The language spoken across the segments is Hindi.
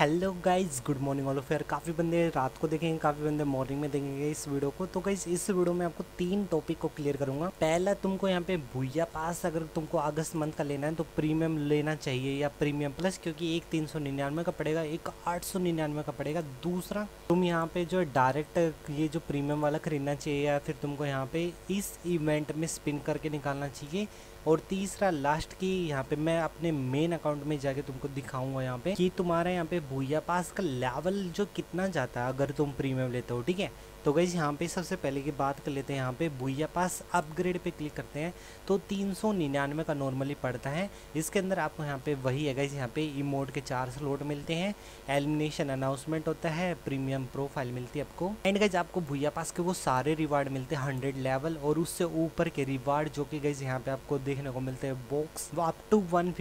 Hello guys good morning all of यार, काफ़ी बंदे रात को देखेंगे, काफ़ी बंदे मॉर्निंग में देखेंगे इस वीडियो को। तो गाइज़ इस वीडियो में आपको तीन टॉपिक को क्लियर करूँगा। पहला तुमको यहाँ पे भूया पास अगर तुमको अगस्त मंथ का लेना है तो प्रीमियम लेना चाहिए या प्रीमियम प्लस क्योंकि एक तीन सौ निन्यानवे का पड़ेगा, एक आठ सौ निन्यानवे का पड़ेगा। दूसरा, तुम यहाँ पे जो डायरेक्ट ये जो प्रीमियम वाला खरीदना चाहिए या फिर तुमको यहाँ पे इस इवेंट में स्पिन करके निकालना चाहिए और तीसरा लास्ट की यहाँ पे मैं अपने मेन अकाउंट में जाके तुमको दिखाऊँगा यहाँ पे कि तुम्हारा यहाँ पे भूया पास का लेवल जो कितना जाता है अगर तुम प्रीमियम लेते हो, ठीक है? तो गई यहाँ पे सबसे पहले की बात कर लेते हैं यहाँ पे भूया पास अपग्रेड पे क्लिक करते हैं तो तीन सौ निन्यानवे का नॉर्मली पड़ता है। इसके अंदर आपको यहाँ पे वही है गई यहाँ पे इमोट के चार स्लोट मिलते हैं एलिमिनेशन अनाउंसमेंट होता है प्रीमियम प्रोफ़ाइल मिलती है आपको। एंड गाइज़ आपको भूया पास के वो सारे रिवार्ड मिलते हैं हंड्रेड लेवल और उससे ऊपर के रिवार्ड जो कि गई यहाँ पे आपको देखने को मिलते हैं बॉक्स वो अप टू वन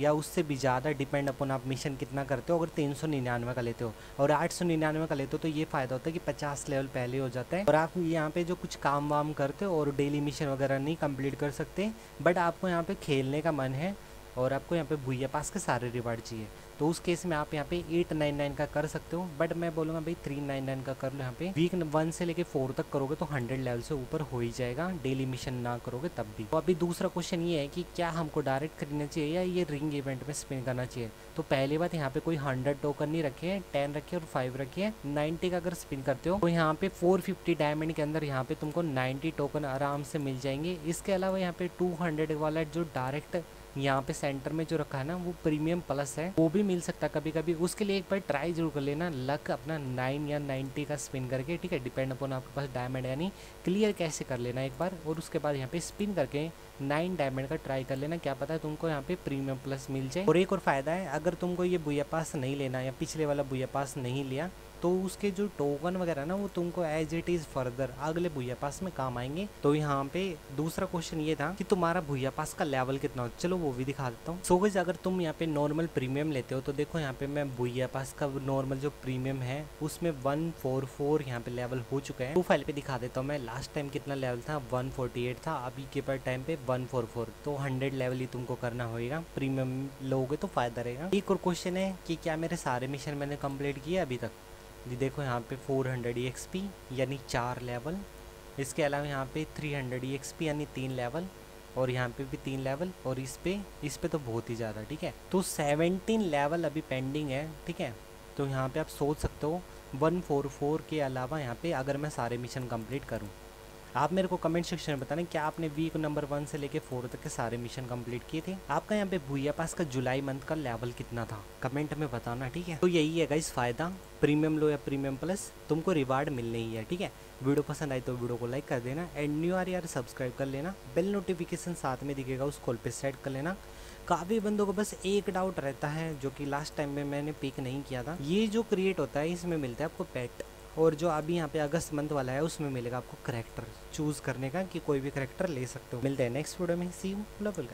या उससे भी ज़्यादा डिपेंड अपन आप मिशन कितना करते हो। अगर तीन सौ निन्यानवे का लेते हो और आठ सौ निन्यानवे का लेते हो तो ये फ़ायदा होता है कि पचास लेवल पहले हो जाता है। और आप यहाँ पे जो कुछ काम वाम करते हो और डेली मिशन वगैरह नहीं कंप्लीट कर सकते बट आपको यहाँ पे खेलने का मन है और आपको यहाँ पे भूया पास के सारे रिवार्ड चाहिए। तो उस केस में आप यहाँ पे एट नाइन नाइन का कर सकते हो बट मैं बोलूँगा भाई थ्री नाइन नाइन का कर लो यहाँ पे। वीक वन से लेके फोर तक करोगे तो हंड्रेड लेवल से ऊपर हो ही जाएगा। डेली मिशन ना करोगे तब भी। तो अभी दूसरा क्वेश्चन ये है कि क्या हमको डायरेक्ट खरीदना चाहिए या ये रिंग इवेंट में स्पिन करना चाहिए? तो पहली बात यहाँ पे कोई हंड्रेड टोकन नहीं रखे टेन रखे और फाइव रखे नाइन्टी का अगर स्पिन करते हो तो यहाँ पे फोर फिफ्टी डायमंड के अंदर यहाँ पे तुमको नाइन्टी टोकन आराम से मिल जाएँगे। इसके अलावा यहाँ पे टू हंड्रेड वाला जो डायरेक्ट यहाँ पे सेंटर में जो रखा है ना, वो प्रीमियम प्लस है। वो भी मिल सकता है कभी कभी उसके लिए एक बार ट्राई ज़रूर कर लेना। लक अपना नाइन या नाइन्टी का स्पिन करके, ठीक है? डिपेंड अपॉन आपके पास डायमंड यानी क्लियर कैसे कर लेना एक बार। और उसके बाद यहाँ पे स्पिन करके नाइन डायमंड का ट्राई कर लेना। क्या पता है तुमको यहाँ पे प्रीमियम प्लस मिल जाए। और एक और फ़ायदा है, अगर तुमको ये बुया पास नहीं लेना या पिछले वाला बुया पास नहीं लिया तो उसके जो टोकन वगैरह ना, वो तुमको एज इट इज़ फर्दर अगले भूया पास में काम आएँगे। तो यहाँ पे दूसरा क्वेश्चन ये था कि तुम्हारा भूया पास का लेवल कितना हो? चलो वो भी दिखा देता हूँ। सो गज अगर तुम यहाँ पे नॉर्मल प्रीमियम लेते हो तो देखो यहाँ पे मैं भूया पास का नॉर्मल जो प्रीमियम है, उसमें वन फोर फोर यहाँ पे लेवल हो चुका है। प्रोफ़ाइल पे दिखा देता हूँ मैं लास्ट टाइम कितना लेवल था? वन फोर्टी एट था, अभी के पर टाइम पे वन फोर फोर तो हंड्रेड लेवल ही तुमको करना होगा प्रीमियम लोगे तो फ़ायदा रहेगा। एक और क्वेश्चन है कि क्या मेरे सारे मिशन मैंने कंप्लीट किए अभी तक? ये देखो यहाँ पे 400 हंड्रेड यानी चार लेवल इसके अलावा यहाँ पे 300 हंड्रेड यानी तीन लेवल और यहाँ पे भी तीन लेवल और इस पे इस पे तो बहुत ही ज़्यादा, ठीक है? तो 17 लेवल अभी पेंडिंग है, ठीक है? तो यहाँ पे आप सोच सकते हो 144 के अलावा यहाँ पे अगर मैं सारे मिशन कंप्लीट करूँ आप मेरे को कमेंट सेक्शन में बताना क्या आपने वीक नंबर वन से लेके फोर तक के सारे मिशन कंप्लीट किए थे। आपका यहाँ पे भूया पास का जुलाई मंथ का लेवल कितना था? कमेंट में बताना, ठीक है? तो यही है गाइस फ़ायदा। प्रीमियम लो या प्रीमियम प्लस तुमको रिवार्ड मिलने ही है, ठीक है? वीडियो पसंद आई तो वीडियो को लाइक कर देना एंड न्यू आर यार सब्सक्राइब कर लेना। बेल नोटिफिकेशन साथ में दिखेगा, उस कॉल पे सेट कर लेना। काफ़ी बंदों को बस एक डाउट रहता है, जो कि लास्ट टाइम में मैंने पिक नहीं किया था। ये जो क्रिएट होता है, इसमें मिलता है आपको पेट और जो अभी यहाँ पे अगस्त मंथ वाला है, उसमें मिलेगा आपको करेक्टर चूज़ करने का कि कोई भी करेक्टर ले सकते हो। मिलते हैं नेक्स्ट वीडियो में। सी यू लवल